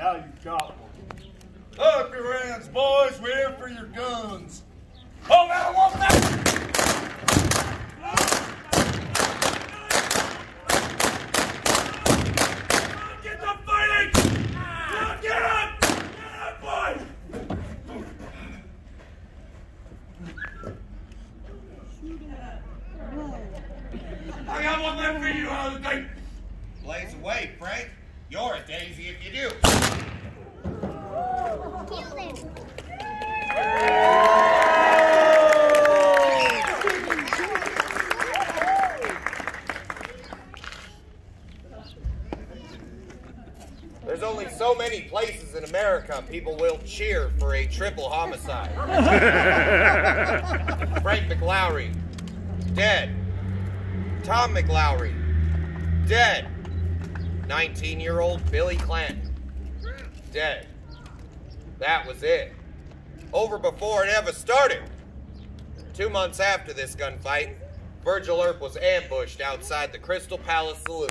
Now you've got one. Up your hands, boys. We're here for your guns. Oh, man, I want that. Get the fighting! Get up! Get up, boys! I got one left for you, Holliday. Blaze away, Frank. You're a daisy if you do. Kill him. There's only so many places in America people will cheer for a triple homicide. Frank McLaury, dead. Tom McLaury, dead. 19 year old Billy Clanton, dead. That was it. Over before it ever started. Two months after this gunfight, Virgil Earp was ambushed outside the Crystal Palace Saloon.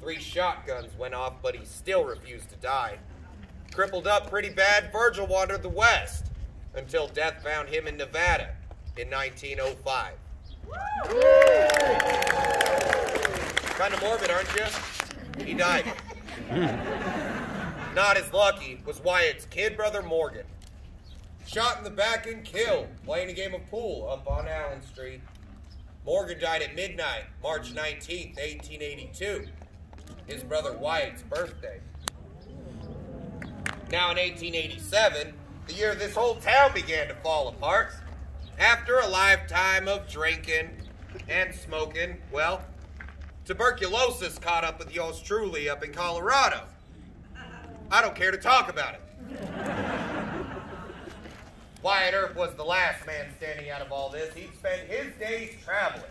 Three shotguns went off, but he still refused to die. Crippled up pretty bad, Virgil wandered the West until death found him in Nevada in 1905. Kind of morbid, aren't you? He died. Not as lucky was Wyatt's kid brother Morgan. Shot in the back and killed playing a game of pool up on Allen Street. Morgan died at midnight, March 19th, 1882, his brother Wyatt's birthday. Now in 1887, the year this whole town began to fall apart, after a lifetime of drinking and smoking, well, tuberculosis caught up with yours truly up in Colorado. I don't care to talk about it. Wyatt Earp was the last man standing out of all this. He'd spent his days traveling.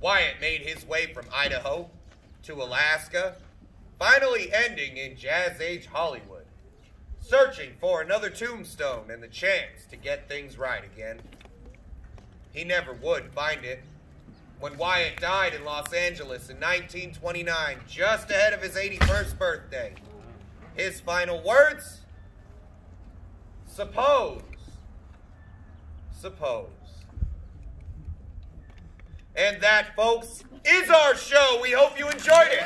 Wyatt made his way from Idaho to Alaska, finally ending in Jazz Age Hollywood, searching for another tombstone and the chance to get things right again. He never would find it. When Wyatt died in Los Angeles in 1929, just ahead of his 81st birthday, his final words? Suppose. Suppose. And that, folks, is our show. We hope you enjoyed it.